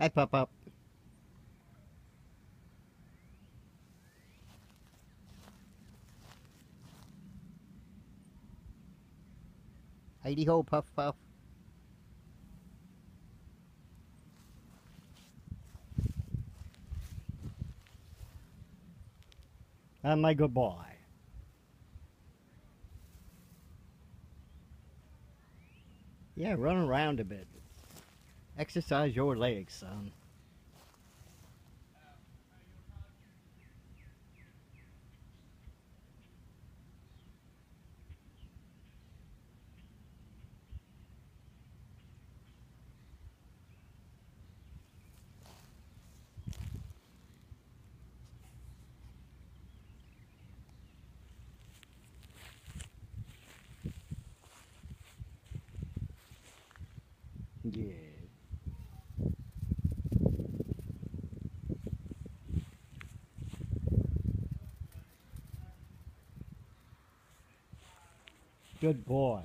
Hi, Puff Puff. Heidi ho, Puff Puff. I'm my good boy. Yeah, run around a bit. Exercise your legs, son. Yeah. Good boy.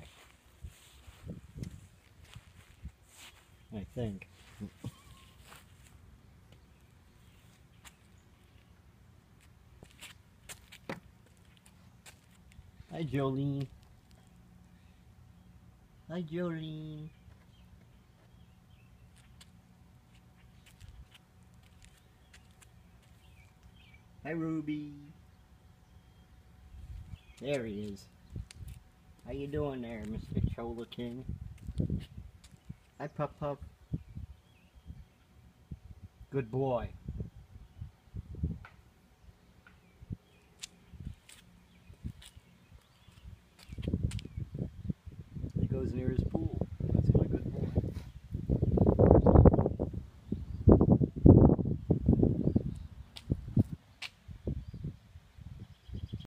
I think. Hi, Jolene. Hi, Jolene. Hi, Ruby. There he is. How you doing there, Mr. Chola King? Hi, Puff Puff. Good boy. He goes near his